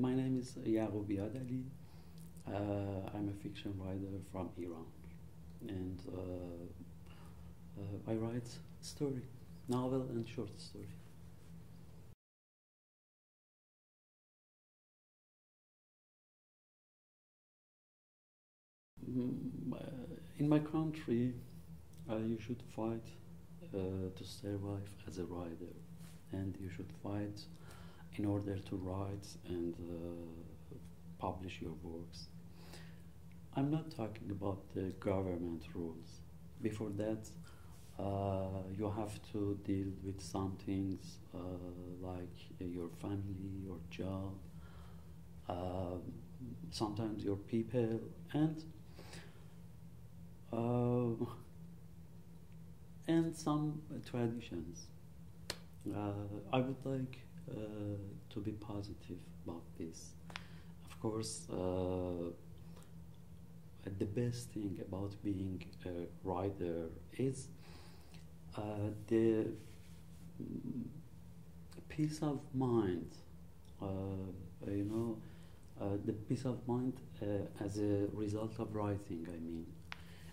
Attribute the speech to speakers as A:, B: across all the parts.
A: My name is Yaghoub. Uh, I'm a fiction writer from Iran, and uh, uh, I write story, novel, and short story. Mm, uh, in my country, uh, you should fight uh, to survive as a writer, and you should fight in order to write and uh, publish your works. I'm not talking about the government rules. Before that, uh, you have to deal with some things uh, like your family, your job, um, sometimes your people, and uh, and some traditions. Uh, I would like uh, to be positive about this. Of course, uh, the best thing about being a writer is uh, the peace of mind. You know, the peace of mind as a result of writing. I mean,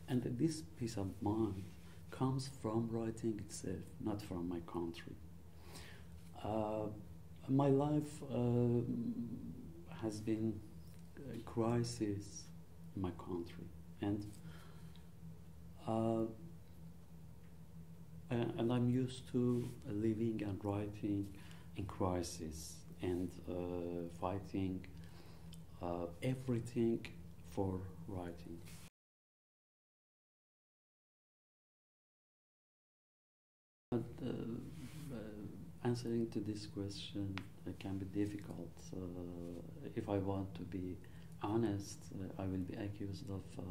A: and this peace of mind comes from writing itself, not from my country. Uh, my life uh, has been a crisis in my country, and uh, and I'm used to living and writing in crisis and uh, fighting uh, everything for writing. Uh, answering to this question uh, can be difficult. Uh, if I want to be honest, uh, I will be accused of uh,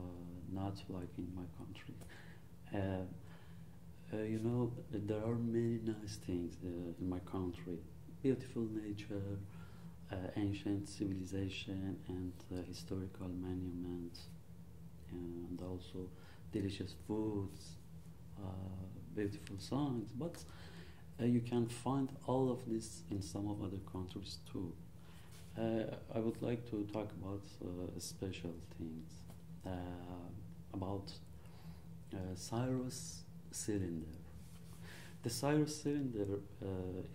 A: not liking my country. Uh, uh, you know, there are many nice things in my country. Beautiful nature, ancient civilization, and historical monuments, and also delicious foods, beautiful songs. But you can find all of this in some of other countries too. Uh, I would like to talk about uh, special things uh, about uh, Cyrus cylinder. The Cyrus cylinder uh,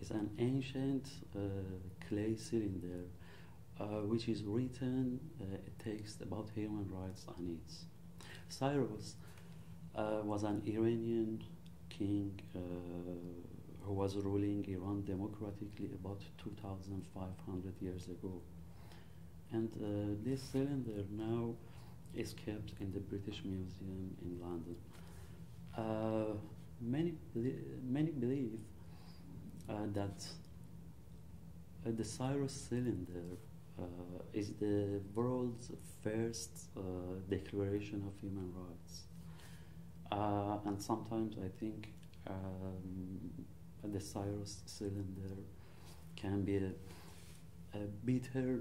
A: is an ancient clay cylinder which is written a text about human rights on it. Cyrus was an Iranian king who was ruling Iran democratically about 2,500 years ago. And uh, this cylinder now is kept in the British Museum in London. Uh, many, many believe uh, that uh, the Cyrus cylinder uh, is the world's first uh, declaration of human rights. and sometimes I think um, the Cyrus cylinder can be a, a bitter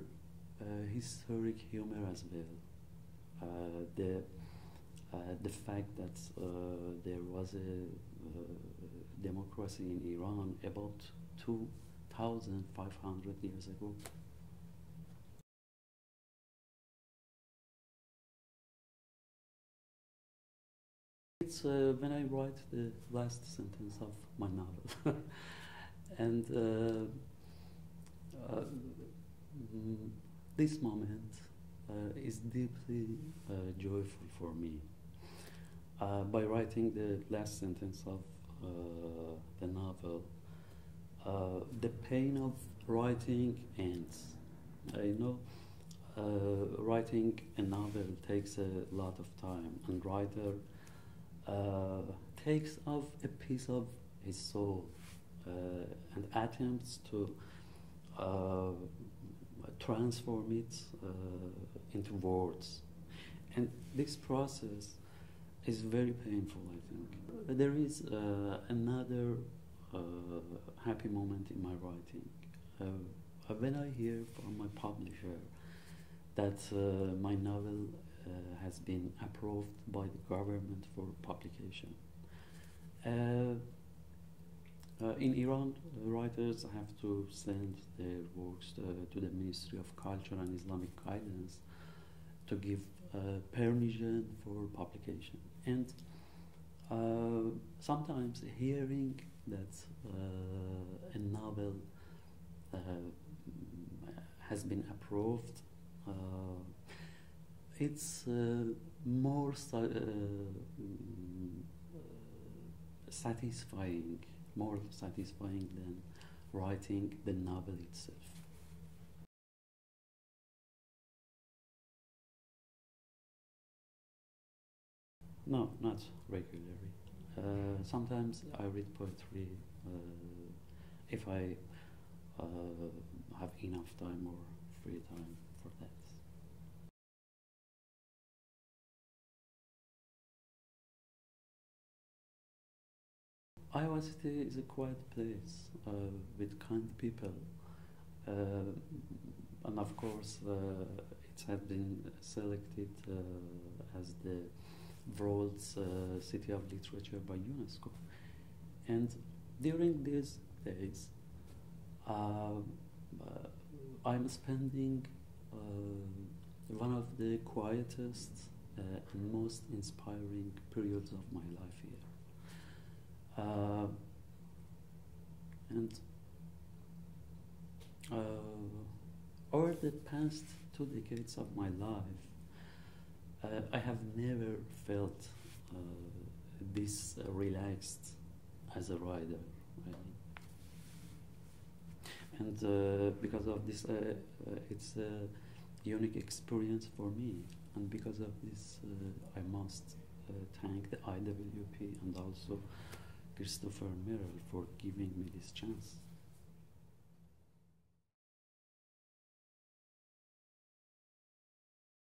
A: uh, historic humor as well. Uh, the uh, the fact that uh, there was a uh, democracy in Iran about 2,500 years ago. It's uh, when I write the last sentence of my novel, and uh, uh, this moment uh, is deeply uh, joyful for me. Uh, by writing the last sentence of the novel, the pain of writing ends. I know. writing a novel takes a lot of time, and writer uh, takes off a piece of his soul uh, and attempts to uh, transform it into words. And this process is very painful, I think. There is uh, another uh, happy moment in my writing. Uh, when I hear from my publisher that my novel uh, has been approved by the government for publication. Uh, Uh, in Iran, uh, writers have to send their works to, to, the Ministry of Culture and Islamic Guidance to give uh, permission for publication. And uh, sometimes hearing that uh, a novel uh, has been approved, it's more satisfying more satisfying than writing the novel itself. No, not regularly. Uh, sometimes I read poetry uh, if I uh, have enough time or free time for that. Iowa City is a quiet place uh, with kind people, uh, and of course, uh, it has been selected uh, as the world's uh, city of literature by UNESCO. And during these days, uh, I'm spending one of the quietest and most inspiring periods of my life here. Uh, and uh, over the past two decades of my life, uh, I have never felt uh, this relaxed as a rider. Really. And uh, because of this, uh, it's a unique experience for me. And because of this, I must thank the IWP and also Christopher Merrill for giving me this chance.